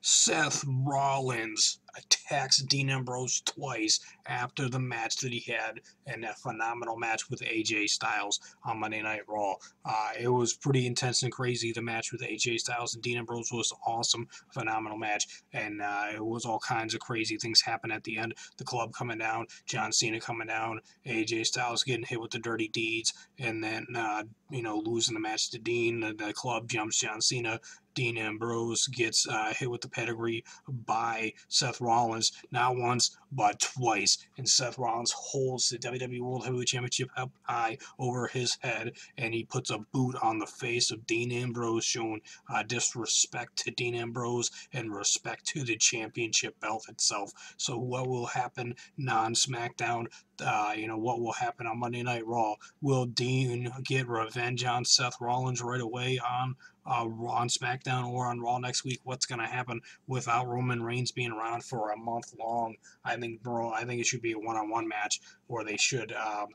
Seth Rollins attacks Dean Ambrose twice after the match that he had in that phenomenal match with AJ Styles on Monday Night Raw. Uh, it was pretty intense and crazy. The match with AJ Styles and Dean Ambrose was awesome, phenomenal match, and uh, it was all kinds of crazy things happen at the end. The club coming down, John Cena coming down, AJ Styles getting hit with the dirty deeds, and then uh, you know losing the match to Dean. The, the club jumps John Cena. Dean Ambrose gets uh, hit with the pedigree by Seth Rollins, not once, but twice. And Seth Rollins holds the WWE World Heavyweight Championship up high over his head, and he puts a boot on the face of Dean Ambrose, showing uh, disrespect to Dean Ambrose and respect to the championship belt itself. So, what will happen non SmackDown? Uh, you know, what will happen on Monday Night Raw? Will Dean get revenge on Seth Rollins right away on uh, on SmackDown or on Raw next week. What's going to happen without Roman Reigns being around for a month long? I think, bro, I think it should be a one-on-one match, or they should, um,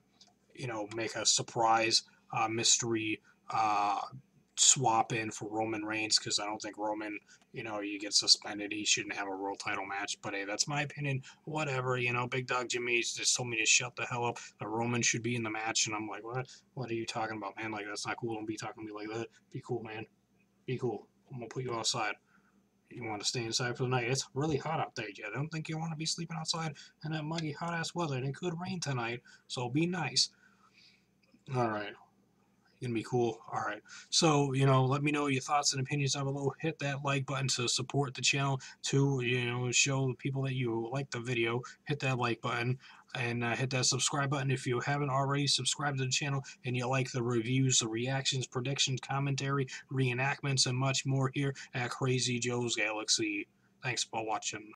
you know, make a surprise uh, mystery uh, swap in for Roman Reigns because I don't think Roman, you know, you get suspended. He shouldn't have a world title match. But hey, that's my opinion. Whatever, you know, Big Dog Jimmy just told me to shut the hell up. Roman should be in the match, and I'm like, what? What are you talking about, man? Like that's not cool. Don't be talking to me like that. Be cool, man. Be cool. I'm gonna put you outside. You want to stay inside for the night? It's really hot out there, Jed. I don't think you want to be sleeping outside in that muggy, hot ass weather. And it could rain tonight, so be nice. All right. Gonna be cool. All right. So, you know, let me know your thoughts and opinions down below. Hit that like button to support the channel, to, you know, show people that you like the video. Hit that like button and uh, hit that subscribe button if you haven't already subscribed to the channel and you like the reviews, the reactions, predictions, commentary, reenactments, and much more here at Crazy Joe's Galaxy. Thanks for watching.